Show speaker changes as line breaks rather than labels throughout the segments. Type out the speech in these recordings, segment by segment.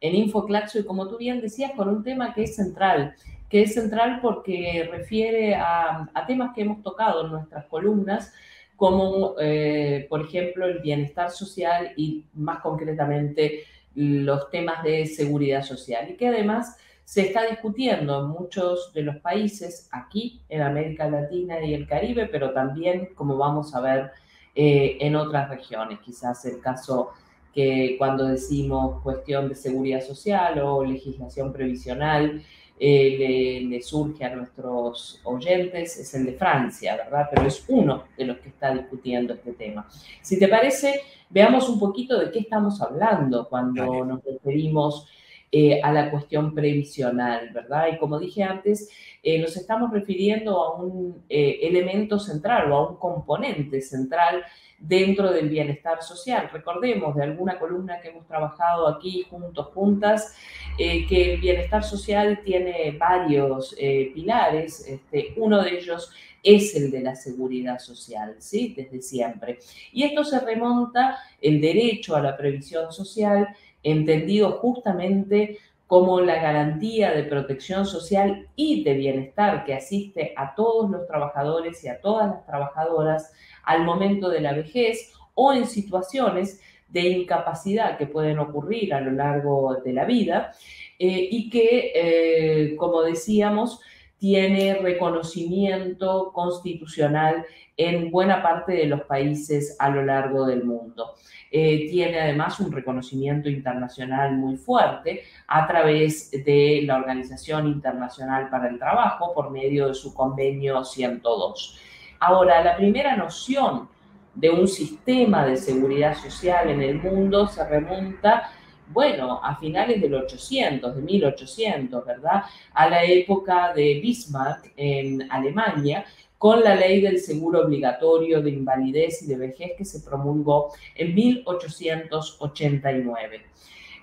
en Infoclaxo y como tú bien decías, con un tema que es central, que es central porque refiere a, temas que hemos tocado en nuestras columnas, como eh, por ejemplo el bienestar social y más concretamente los temas de seguridad social y que además se está discutiendo en muchos de los países aquí en América Latina y el Caribe, pero también, como vamos a ver, eh, en otras regiones. Quizás el caso que cuando decimos cuestión de seguridad social o legislación previsional, eh, le, surge a nuestros oyentes es el de Francia, ¿verdad? Pero es uno de los que está discutiendo este tema. Si te parece, veamos un poquito de qué estamos hablando cuando nos referimos eh, a la cuestión previsional, ¿verdad? Y como dije antes, eh, nos estamos refiriendo a un elemento central o a un componente central dentro del bienestar social. Recordemos de alguna columna que hemos trabajado aquí juntos, juntas, eh, que el bienestar social tiene varios eh, pilares. Este, uno de ellos es el de la seguridad social, ¿sí? Desde siempre. Y esto se remonta el derecho a la previsión social, entendido justamente como la garantía de protección social y de bienestar que asiste a todos los trabajadores y a todas las trabajadoras al momento de la vejez o en situaciones de incapacidad que pueden ocurrir a lo largo de la vida eh, y que, eh, como decíamos, tiene reconocimiento constitucional en buena parte de los países a lo largo del mundo. Eh, tiene además un reconocimiento internacional muy fuerte a través de la Organización Internacional para el Trabajo por medio de su convenio 102. Ahora, la primera noción de un sistema de seguridad social en el mundo se remonta, bueno, a finales del 800, de 1800, ¿verdad? A la época de Bismarck en Alemania, con la ley del seguro obligatorio de invalidez y de vejez que se promulgó en 1889.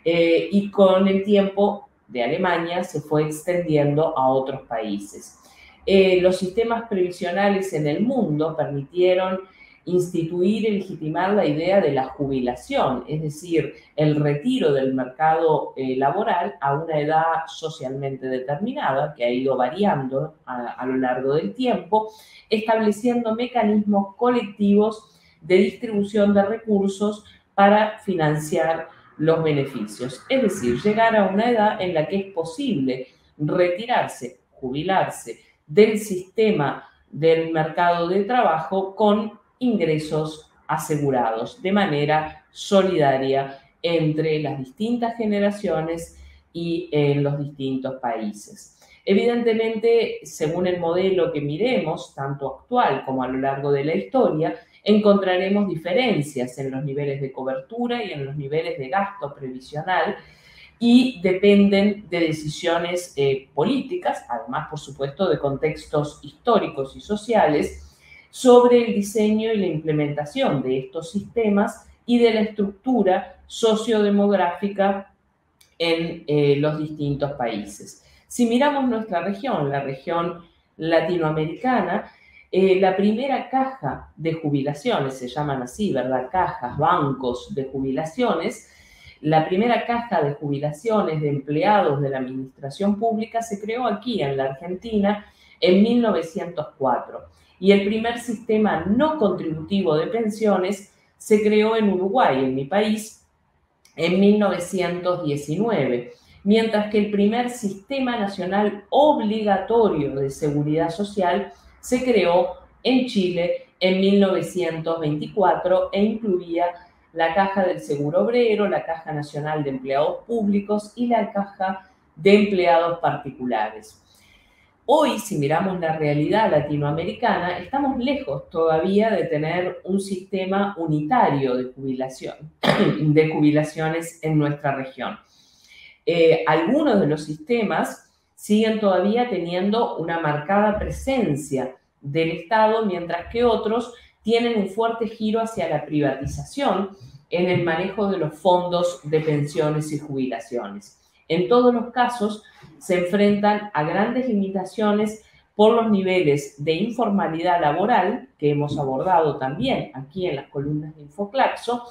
Eh, y con el tiempo de Alemania se fue extendiendo a otros países. Eh, los sistemas previsionales en el mundo permitieron instituir y legitimar la idea de la jubilación, es decir, el retiro del mercado eh, laboral a una edad socialmente determinada, que ha ido variando a, lo largo del tiempo, estableciendo mecanismos colectivos de distribución de recursos para financiar los beneficios. Es decir, llegar a una edad en la que es posible retirarse, jubilarse, del sistema del mercado de trabajo con ingresos asegurados de manera solidaria entre las distintas generaciones y en los distintos países. Evidentemente, según el modelo que miremos, tanto actual como a lo largo de la historia, encontraremos diferencias en los niveles de cobertura y en los niveles de gasto previsional y dependen de decisiones eh, políticas, además, por supuesto, de contextos históricos y sociales, sobre el diseño y la implementación de estos sistemas y de la estructura sociodemográfica en eh, los distintos países. Si miramos nuestra región, la región latinoamericana, eh, la primera caja de jubilaciones, se llaman así, ¿verdad? Cajas, bancos de jubilaciones, la primera caja de jubilaciones de empleados de la administración pública se creó aquí en la Argentina en 1904 y el primer sistema no contributivo de pensiones se creó en Uruguay, en mi país, en 1919, mientras que el primer sistema nacional obligatorio de seguridad social se creó en Chile en 1924 e incluía la Caja del Seguro Obrero, la Caja Nacional de Empleados Públicos y la Caja de Empleados Particulares. Hoy, si miramos la realidad latinoamericana, estamos lejos todavía de tener un sistema unitario de jubilación, de jubilaciones en nuestra región. Eh, algunos de los sistemas siguen todavía teniendo una marcada presencia del Estado, mientras que otros tienen un fuerte giro hacia la privatización en el manejo de los fondos de pensiones y jubilaciones. En todos los casos se enfrentan a grandes limitaciones por los niveles de informalidad laboral que hemos abordado también aquí en las columnas de Infoclaxo,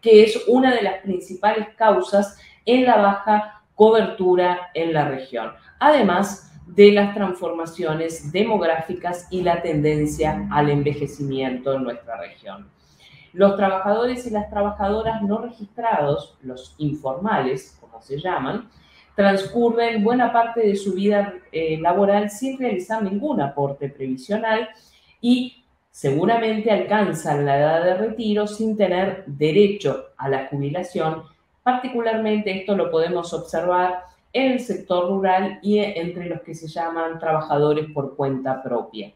que es una de las principales causas en la baja cobertura en la región, además de las transformaciones demográficas y la tendencia al envejecimiento en nuestra región. Los trabajadores y las trabajadoras no registrados, los informales, como se llaman, transcurren buena parte de su vida eh, laboral sin realizar ningún aporte previsional y seguramente alcanzan la edad de retiro sin tener derecho a la jubilación. Particularmente esto lo podemos observar en el sector rural y entre los que se llaman trabajadores por cuenta propia.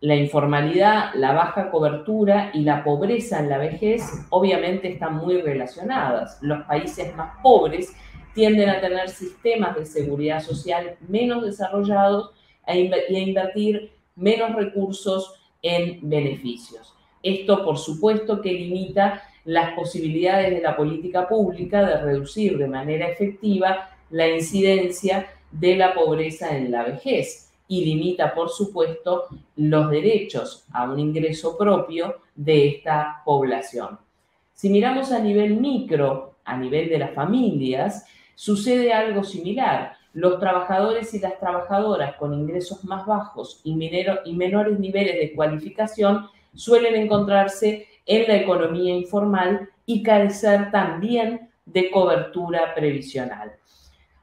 La informalidad, la baja cobertura y la pobreza en la vejez obviamente están muy relacionadas. Los países más pobres tienden a tener sistemas de seguridad social menos desarrollados e y a invertir menos recursos en beneficios. Esto, por supuesto, que limita las posibilidades de la política pública de reducir de manera efectiva la incidencia de la pobreza en la vejez y limita, por supuesto, los derechos a un ingreso propio de esta población. Si miramos a nivel micro, a nivel de las familias, sucede algo similar. Los trabajadores y las trabajadoras con ingresos más bajos y, menores niveles de cualificación suelen encontrarse en la economía informal y carecer también de cobertura previsional.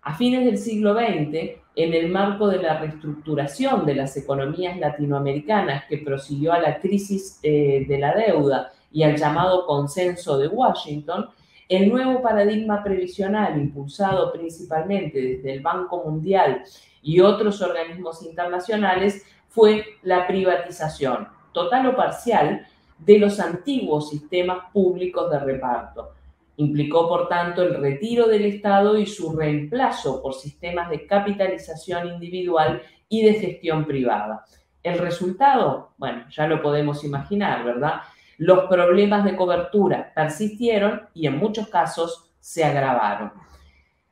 A fines del siglo XX, en el marco de la reestructuración de las economías latinoamericanas que prosiguió a la crisis eh, de la deuda y al llamado consenso de Washington, el nuevo paradigma previsional impulsado principalmente desde el Banco Mundial y otros organismos internacionales fue la privatización, total o parcial, de los antiguos sistemas públicos de reparto Implicó, por tanto, el retiro del Estado y su reemplazo por sistemas de capitalización individual y de gestión privada. El resultado, bueno, ya lo podemos imaginar, ¿verdad? Los problemas de cobertura persistieron y en muchos casos se agravaron.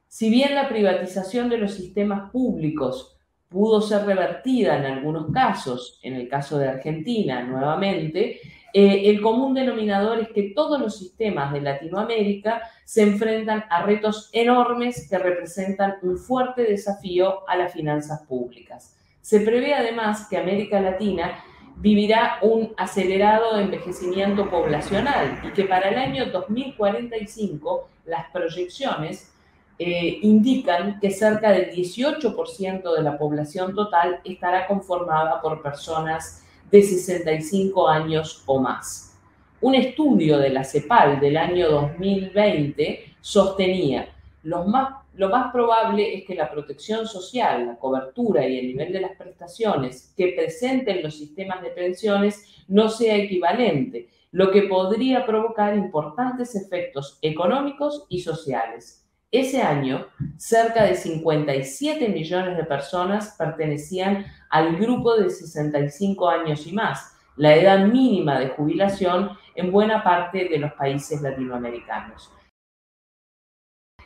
Si bien la privatización de los sistemas públicos pudo ser revertida en algunos casos, en el caso de Argentina nuevamente, eh, el común denominador es que todos los sistemas de Latinoamérica se enfrentan a retos enormes que representan un fuerte desafío a las finanzas públicas. Se prevé además que América Latina vivirá un acelerado envejecimiento poblacional y que para el año 2045 las proyecciones eh, indican que cerca del 18% de la población total estará conformada por personas de 65 años o más. Un estudio de la CEPAL del año 2020 sostenía lo más, lo más probable es que la protección social, la cobertura y el nivel de las prestaciones que presenten los sistemas de pensiones no sea equivalente, lo que podría provocar importantes efectos económicos y sociales. Ese año, cerca de 57 millones de personas pertenecían al grupo de 65 años y más, la edad mínima de jubilación en buena parte de los países latinoamericanos.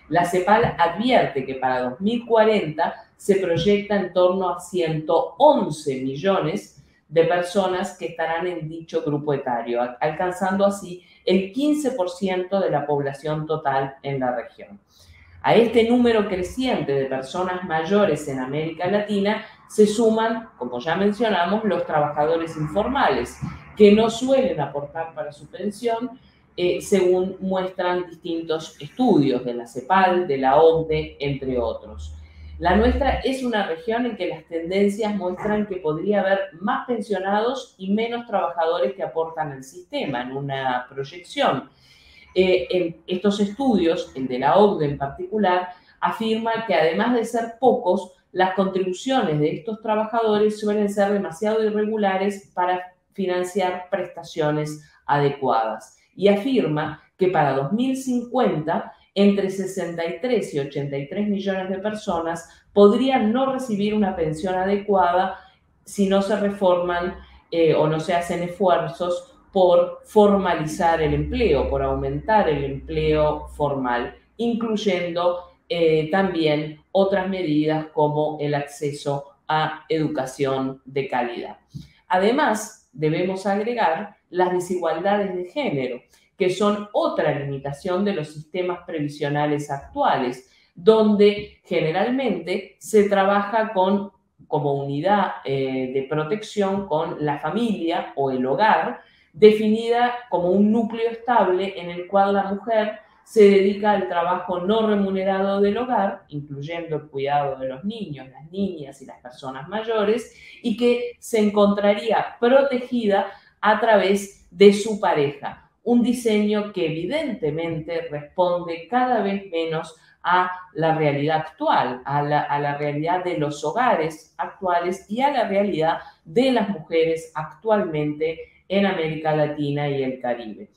La CEPAL advierte que para 2040 se proyecta en torno a 111 millones de personas que estarán en dicho grupo etario, alcanzando así el 15% de la población total en la región. A este número creciente de personas mayores en América Latina se suman, como ya mencionamos, los trabajadores informales, que no suelen aportar para su pensión, eh, según muestran distintos estudios de la CEPAL, de la OCDE, entre otros. La nuestra es una región en que las tendencias muestran que podría haber más pensionados y menos trabajadores que aportan al sistema en una proyección. Eh, en estos estudios, el de la OCDE en particular, afirma que además de ser pocos, las contribuciones de estos trabajadores suelen ser demasiado irregulares para financiar prestaciones adecuadas. Y afirma que para 2050, entre 63 y 83 millones de personas podrían no recibir una pensión adecuada si no se reforman eh, o no se hacen esfuerzos por formalizar el empleo, por aumentar el empleo formal, incluyendo eh, también otras medidas como el acceso a educación de calidad. Además, debemos agregar las desigualdades de género, que son otra limitación de los sistemas previsionales actuales, donde generalmente se trabaja con, como unidad eh, de protección con la familia o el hogar, definida como un núcleo estable en el cual la mujer se dedica al trabajo no remunerado del hogar, incluyendo el cuidado de los niños, las niñas y las personas mayores, y que se encontraría protegida a través de su pareja. Un diseño que evidentemente responde cada vez menos a la realidad actual, a la, realidad de los hogares actuales y a la realidad de las mujeres actualmente en América Latina y el Caribe.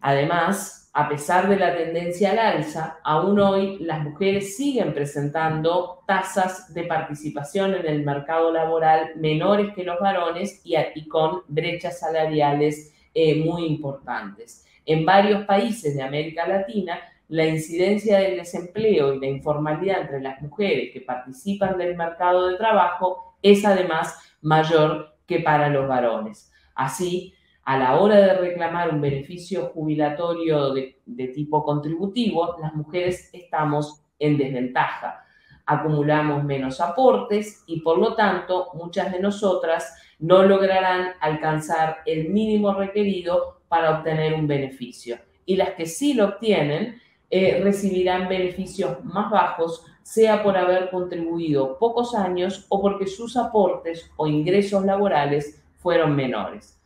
Además, a pesar de la tendencia al alza, aún hoy las mujeres siguen presentando tasas de participación en el mercado laboral menores que los varones y, con brechas salariales eh, muy importantes. En varios países de América Latina, la incidencia del desempleo y la informalidad entre las mujeres que participan del mercado de trabajo es además mayor que para los varones. Así, a la hora de reclamar un beneficio jubilatorio de, tipo contributivo, las mujeres estamos en desventaja. Acumulamos menos aportes y por lo tanto muchas de nosotras no lograrán alcanzar el mínimo requerido para obtener un beneficio. Y las que sí lo obtienen eh, recibirán beneficios más bajos, sea por haber contribuido pocos años o porque sus aportes o ingresos laborales fueron menores.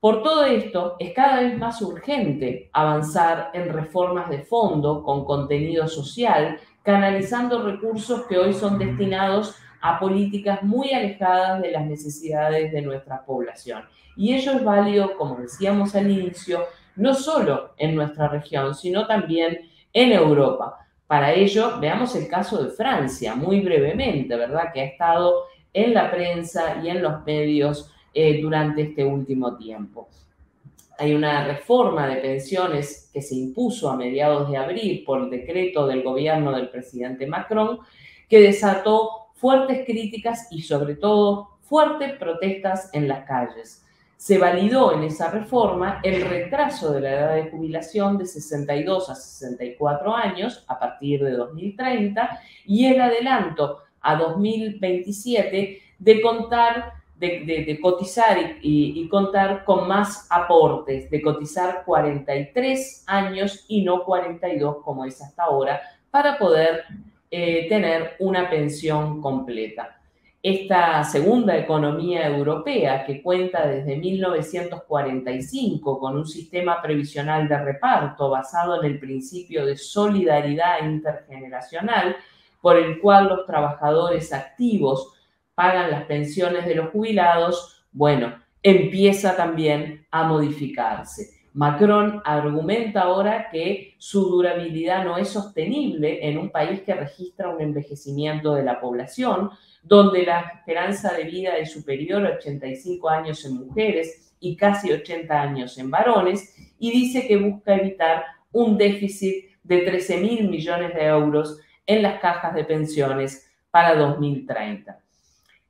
Por todo esto, es cada vez más urgente avanzar en reformas de fondo con contenido social, canalizando recursos que hoy son destinados a políticas muy alejadas de las necesidades de nuestra población. Y ello es válido, como decíamos al inicio, no solo en nuestra región, sino también en Europa. Para ello, veamos el caso de Francia, muy brevemente, ¿verdad? Que ha estado en la prensa y en los medios eh, durante este último tiempo. Hay una reforma de pensiones que se impuso a mediados de abril por decreto del gobierno del presidente Macron, que desató fuertes críticas y sobre todo fuertes protestas en las calles. Se validó en esa reforma el retraso de la edad de jubilación de 62 a 64 años a partir de 2030 y el adelanto a 2027 de contar de, cotizar y, contar con más aportes, de cotizar 43 años y no 42 como es hasta ahora, para poder eh, tener una pensión completa. Esta segunda economía europea, que cuenta desde 1945 con un sistema previsional de reparto basado en el principio de solidaridad intergeneracional, por el cual los trabajadores activos pagan las pensiones de los jubilados, bueno, empieza también a modificarse. Macron argumenta ahora que su durabilidad no es sostenible en un país que registra un envejecimiento de la población, donde la esperanza de vida es superior a 85 años en mujeres y casi 80 años en varones, y dice que busca evitar un déficit de 13 mil millones de euros en las cajas de pensiones para 2030.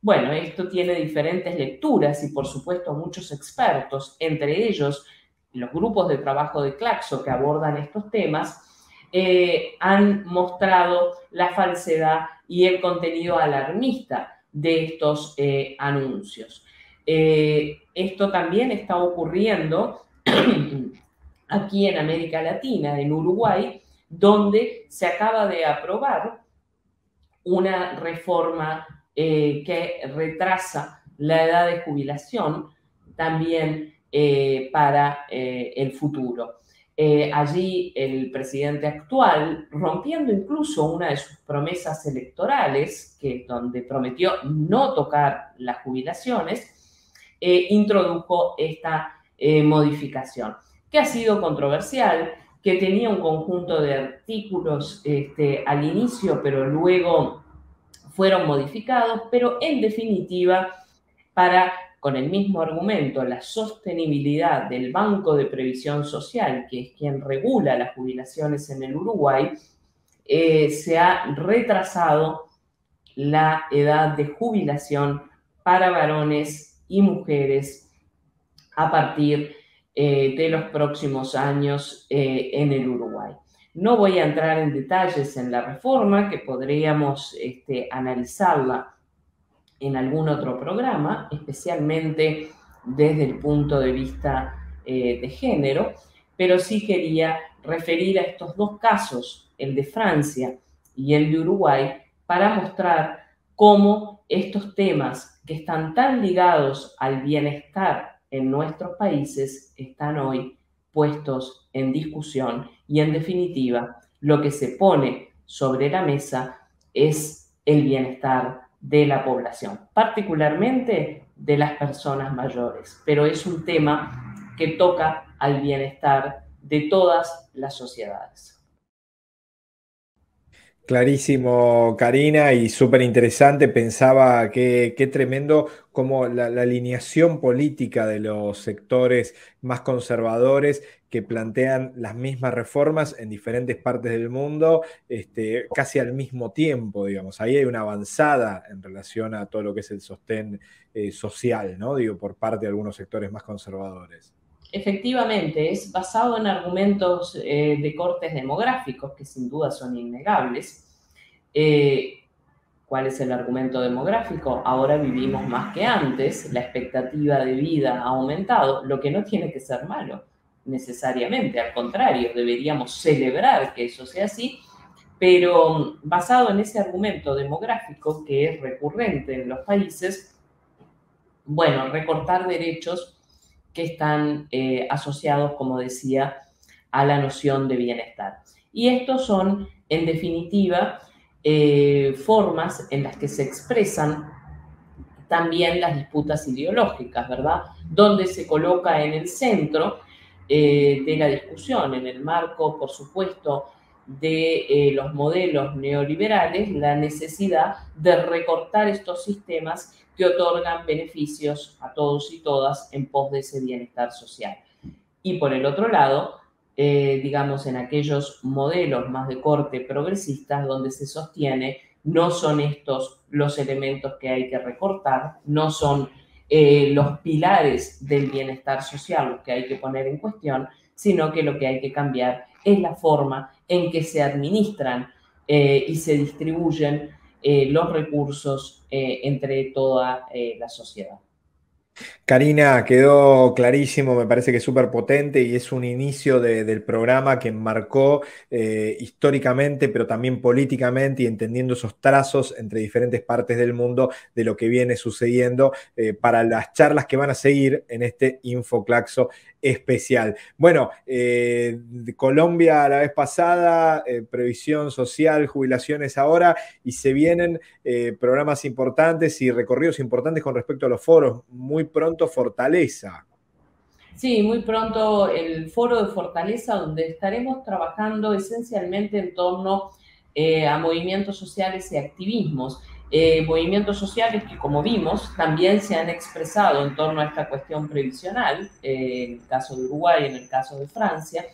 Bueno, esto tiene diferentes lecturas y por supuesto muchos expertos, entre ellos los grupos de trabajo de Claxo que abordan estos temas, eh, han mostrado la falsedad y el contenido alarmista de estos eh, anuncios. Eh, esto también está ocurriendo aquí en América Latina, en Uruguay, donde se acaba de aprobar una reforma eh, que retrasa la edad de jubilación también eh, para eh, el futuro. allí el presidente actual, rompiendo incluso una de sus promesas electorales, que donde prometió no tocar las jubilaciones, introdujo esta modificación, que ha sido controversial, que tenía un conjunto de artículos este, al inicio, pero luego fueron modificados, pero en definitiva, para, con el mismo argumento, la sostenibilidad del Banco de Previsión Social, que es quien regula las jubilaciones en el Uruguay, eh, se ha retrasado la edad de jubilación para varones y mujeres a partir de los próximos años en el Uruguay. No voy a entrar en detalles en la reforma, que podríamos este, analizarla en algún otro programa, especialmente desde el punto de vista eh, de género, pero sí quería referir a estos dos casos, el de Francia y el de Uruguay, para mostrar cómo estos temas que están tan ligados al bienestar en nuestros países están hoy puestos en discusión y en definitiva lo que se pone sobre la mesa es el bienestar de la población, particularmente de las personas mayores, pero es un tema que toca al bienestar de todas las sociedades.
Clarísimo, Karina, y súper interesante. Pensaba que qué tremendo como la, alineación política de los sectores más conservadores que plantean las mismas reformas en diferentes partes del mundo, este, casi al mismo tiempo, digamos. Ahí hay una avanzada en relación a todo lo que es el sostén eh, social, ¿no? Digo, por parte de algunos sectores más conservadores.
Efectivamente, es basado en argumentos eh, de cortes demográficos que sin duda son innegables. Eh, ¿Cuál es el argumento demográfico? Ahora vivimos más que antes, la expectativa de vida ha aumentado, lo que no tiene que ser malo necesariamente, al contrario, deberíamos celebrar que eso sea así, pero basado en ese argumento demográfico que es recurrente en los países, bueno, recortar derechos que están eh, asociados, como decía, a la noción de bienestar. Y estos son, en definitiva, eh, formas en las que se expresan también las disputas ideológicas, ¿verdad? Donde se coloca en el centro eh, de la discusión, en el marco, por supuesto, de los modelos neoliberales, la necesidad de recortar estos sistemas que otorgan beneficios a todos y todas en pos de ese bienestar social. Y por el otro lado, eh, digamos, en aquellos modelos más de corte progresistas donde se sostiene no son estos los elementos que hay que recortar, no son eh, los pilares del bienestar social los que hay que poner en cuestión, sino que lo que hay que cambiar es la forma en que se administran eh, y se distribuyen los recursos entre toda la sociedad.
Karina, quedó clarísimo, me parece que es súper potente y es un inicio del programa que marcó eh, históricamente, pero también políticamente y entendiendo esos trazos entre diferentes partes del mundo de lo que viene sucediendo eh, para las charlas que van a seguir en este Infoclaxo especial. Bueno, eh, Colombia la vez pasada, eh, previsión social, jubilaciones ahora, y se vienen eh, programas importantes y recorridos importantes con respecto a los foros. Muy pronto Fortaleza.
Sí, muy pronto el foro de Fortaleza, donde estaremos trabajando esencialmente en torno a movimientos sociales y activismos. Eh, movimientos sociales que, como vimos, también se han expresado en torno a esta cuestión previsional, eh, en el caso de Uruguay, en el caso de Francia.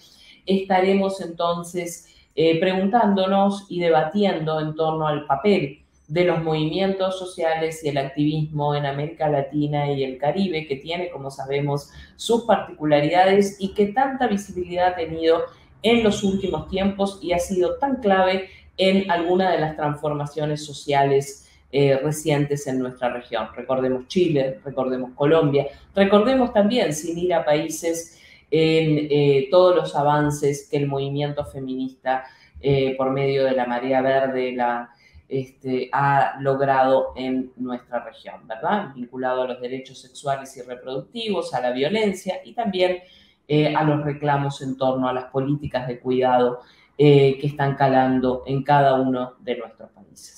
Estaremos entonces eh, preguntándonos y debatiendo en torno al papel de los movimientos sociales y el activismo en América Latina y el Caribe, que tiene, como sabemos, sus particularidades y que tanta visibilidad ha tenido en los últimos tiempos y ha sido tan clave en alguna de las transformaciones sociales eh, recientes en nuestra región. Recordemos Chile, recordemos Colombia, recordemos también, sin ir a países, en eh, todos los avances que el movimiento feminista eh, por medio de la marea verde este, ha logrado en nuestra región, ¿verdad? Vinculado a los derechos sexuales y reproductivos, a la violencia y también a los reclamos en torno a las políticas de cuidado que están calando en cada uno de nuestros países.